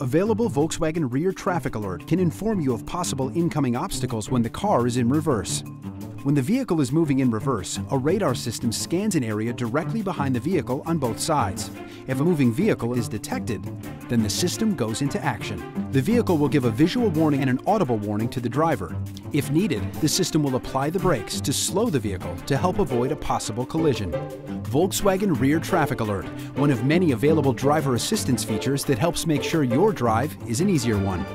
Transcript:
Available Volkswagen Rear Traffic Alert can inform you of possible incoming obstacles when the car is in reverse. When the vehicle is moving in reverse, a radar system scans an area directly behind the vehicle on both sides. If a moving vehicle is detected, then the system goes into action. The vehicle will give a visual warning and an audible warning to the driver. If needed, the system will apply the brakes to slow the vehicle to help avoid a possible collision. Volkswagen Rear Traffic Alert, one of many available driver assistance features that helps make sure your drive is an easier one.